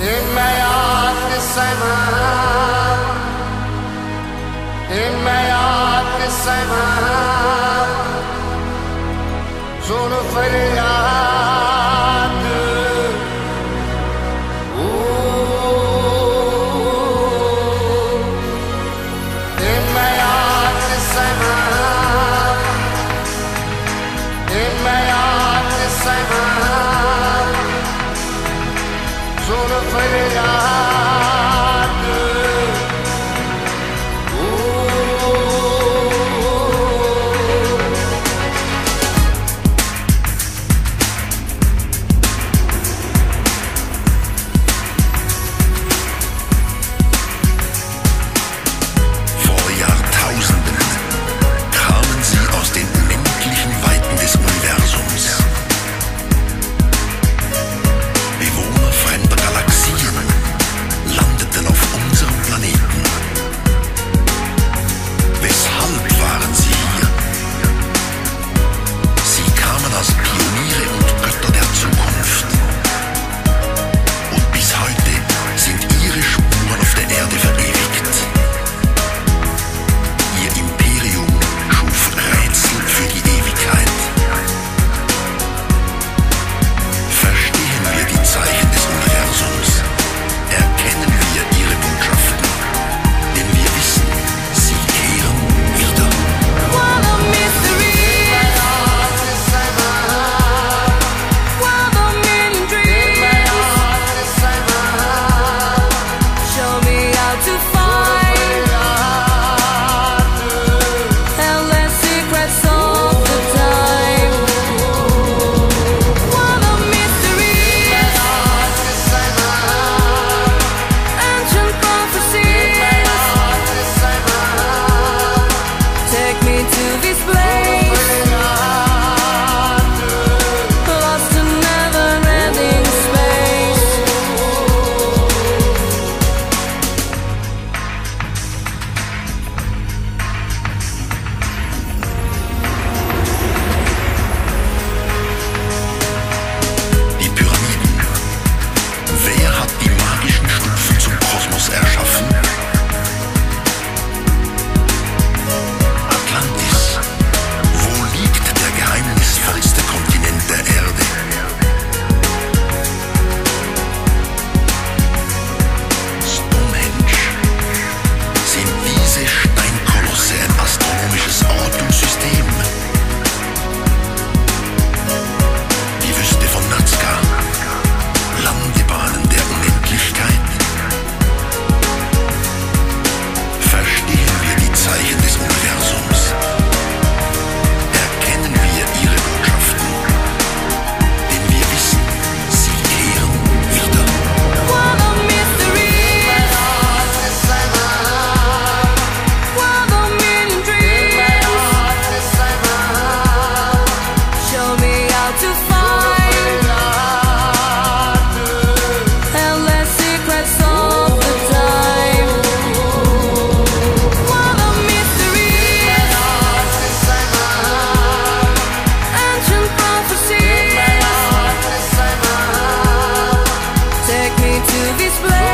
Inmeyat السماء Inmeyat السماء Sonu feryat Hare to this place.